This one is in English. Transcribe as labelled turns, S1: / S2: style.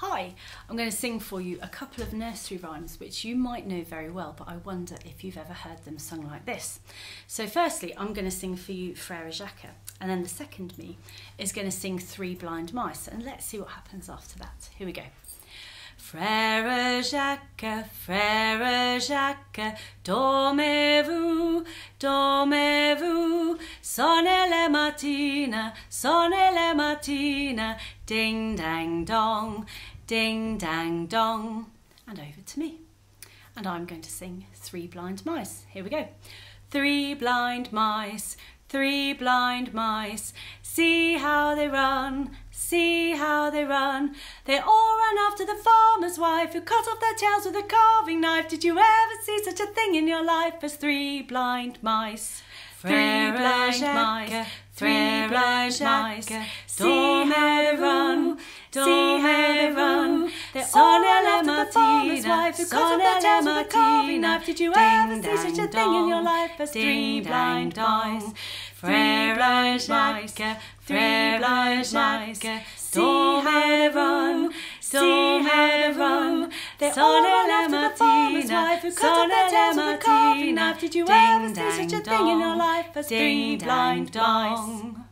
S1: Hi, I'm going to sing for you a couple of nursery rhymes which you might know very well, but I wonder if you've ever heard them sung like this. So, firstly, I'm going to sing for you Frere Jacques, and then the second me is going to sing Three Blind Mice, and let's see what happens after that. Here we go. Frère Jacques, Frère Jacques, dormez-vous, dormez-vous, sonnez le matin, sonnez le matin, ding dang dong, ding dang dong. And over to me. And I'm going to sing Three Blind Mice. Here we go. Three blind mice, Three blind mice, see how they run, see how they run. They all run after the farmer's wife who cut off their tails with a carving knife. Did you ever see such a thing in your life as three blind mice? Three blind mice, three blind mice, see how they run, see how they run. They all after the farmer's wife who cut off their tails with a carving knife. Did you ever see such a thing in your life as three blind mice? Frère Jacques, Frère Jacques, see how they run, see how they run. They all after the farmer's wife who cut off their tails with a carving knife. Did you ever see such a thing in your life as three blind mice?